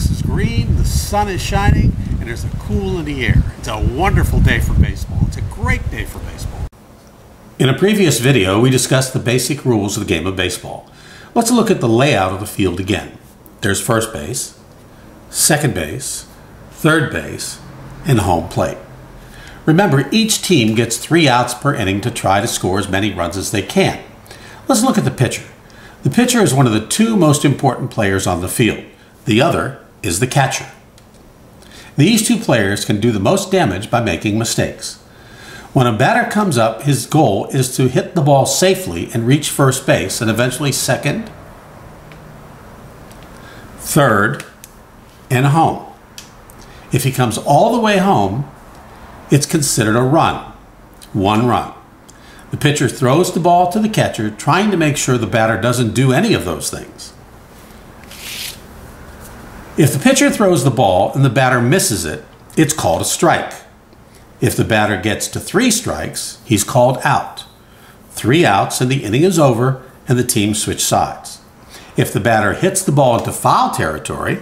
grass is green, the sun is shining, and there's a cool in the air. It's a wonderful day for baseball. It's a great day for baseball. In a previous video, we discussed the basic rules of the game of baseball. Let's look at the layout of the field again. There's first base, second base, third base, and home plate. Remember, each team gets three outs per inning to try to score as many runs as they can. Let's look at the pitcher. The pitcher is one of the two most important players on the field. The other is the catcher. These two players can do the most damage by making mistakes. When a batter comes up, his goal is to hit the ball safely and reach first base and eventually second, third, and home. If he comes all the way home, it's considered a run, one run. The pitcher throws the ball to the catcher, trying to make sure the batter doesn't do any of those things. If the pitcher throws the ball and the batter misses it, it's called a strike. If the batter gets to three strikes, he's called out. Three outs and the inning is over and the team switch sides. If the batter hits the ball into foul territory,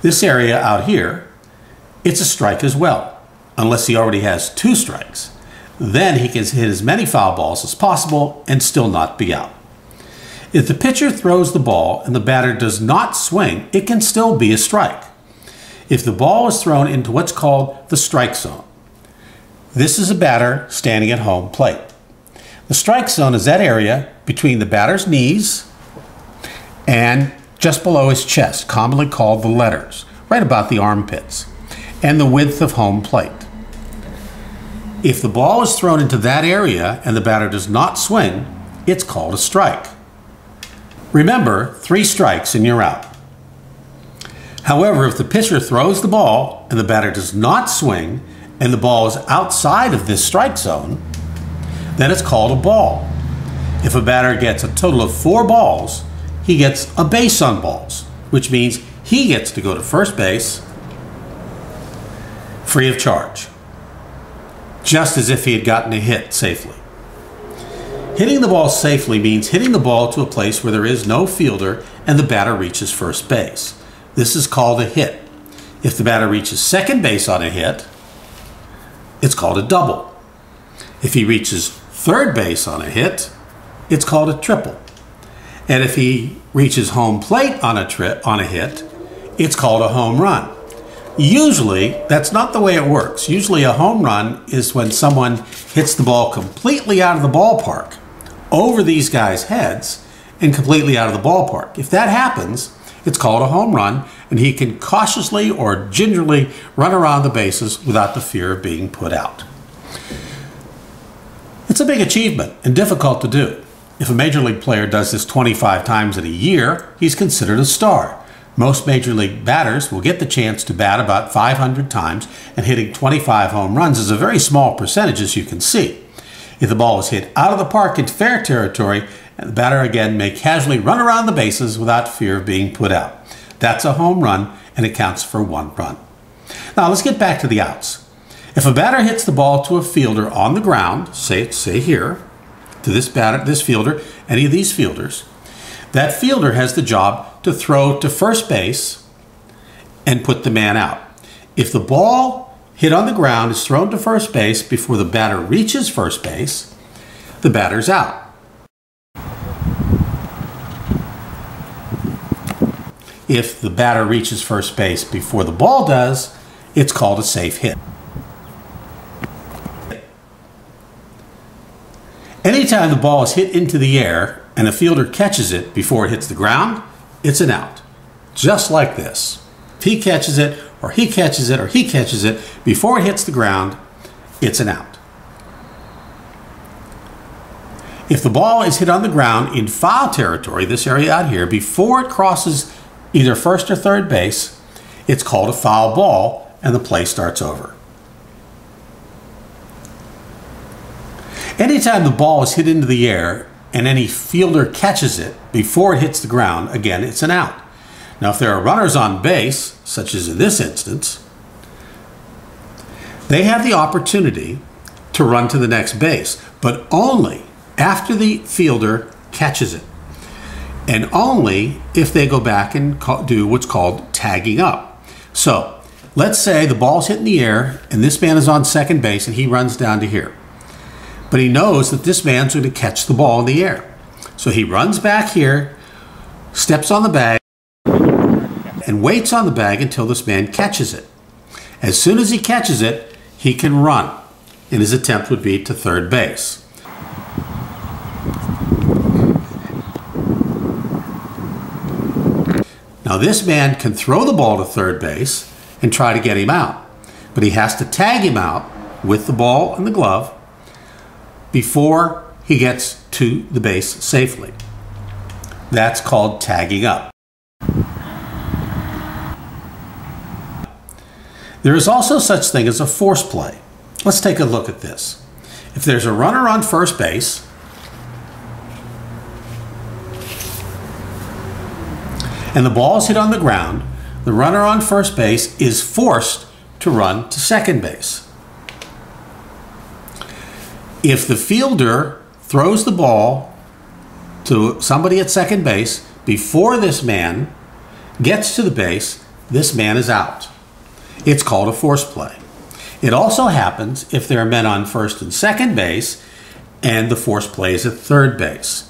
this area out here, it's a strike as well, unless he already has two strikes. Then he can hit as many foul balls as possible and still not be out. If the pitcher throws the ball and the batter does not swing, it can still be a strike. If the ball is thrown into what's called the strike zone, this is a batter standing at home plate. The strike zone is that area between the batter's knees and just below his chest, commonly called the letters, right about the armpits, and the width of home plate. If the ball is thrown into that area and the batter does not swing, it's called a strike. Remember, three strikes and you're out. However, if the pitcher throws the ball and the batter does not swing and the ball is outside of this strike zone, then it's called a ball. If a batter gets a total of four balls, he gets a base on balls, which means he gets to go to first base free of charge, just as if he had gotten a hit safely. Hitting the ball safely means hitting the ball to a place where there is no fielder and the batter reaches first base. This is called a hit. If the batter reaches second base on a hit, it's called a double. If he reaches third base on a hit, it's called a triple. And if he reaches home plate on a trip on a hit, it's called a home run. Usually, that's not the way it works. Usually a home run is when someone hits the ball completely out of the ballpark over these guys' heads and completely out of the ballpark. If that happens, it's called a home run, and he can cautiously or gingerly run around the bases without the fear of being put out. It's a big achievement and difficult to do. If a major league player does this 25 times in a year, he's considered a star. Most major league batters will get the chance to bat about 500 times, and hitting 25 home runs is a very small percentage, as you can see. If the ball is hit out of the park into fair territory, the batter again may casually run around the bases without fear of being put out. That's a home run, and it counts for one run. Now let's get back to the outs. If a batter hits the ball to a fielder on the ground, say say here, to this batter, this fielder, any of these fielders, that fielder has the job to throw to first base and put the man out. If the ball hit on the ground is thrown to first base before the batter reaches first base, the batter's out. If the batter reaches first base before the ball does, it's called a safe hit. Anytime the ball is hit into the air and a fielder catches it before it hits the ground, it's an out. Just like this. If he catches it or he catches it or he catches it before it hits the ground, it's an out. If the ball is hit on the ground in foul territory, this area out here, before it crosses either first or third base, it's called a foul ball and the play starts over. Anytime the ball is hit into the air and any fielder catches it before it hits the ground, again, it's an out. Now, if there are runners on base, such as in this instance, they have the opportunity to run to the next base, but only after the fielder catches it. and only if they go back and do what's called tagging up. So let's say the ball's hit in the air and this man is on second base and he runs down to here. But he knows that this man's going to catch the ball in the air. So he runs back here, steps on the bag, and waits on the bag until this man catches it. As soon as he catches it, he can run, and his attempt would be to third base. Now, this man can throw the ball to third base and try to get him out, but he has to tag him out with the ball and the glove before he gets to the base safely. That's called tagging up. There is also such thing as a force play. Let's take a look at this. If there's a runner on first base, and the ball is hit on the ground, the runner on first base is forced to run to second base. If the fielder throws the ball to somebody at second base before this man gets to the base, this man is out. It's called a force play. It also happens if there are men on first and second base and the force play is at third base.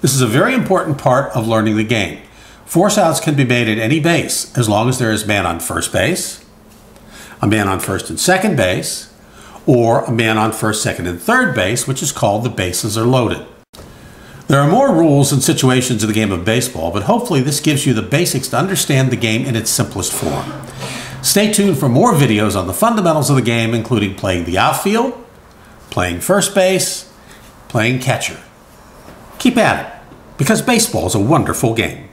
This is a very important part of learning the game. Force outs can be made at any base as long as there is a man on first base, a man on first and second base, or a man on first, second, and third base, which is called the bases are loaded. There are more rules and situations in the game of baseball, but hopefully this gives you the basics to understand the game in its simplest form. Stay tuned for more videos on the fundamentals of the game, including playing the outfield, playing first base, playing catcher. Keep at it, because baseball is a wonderful game.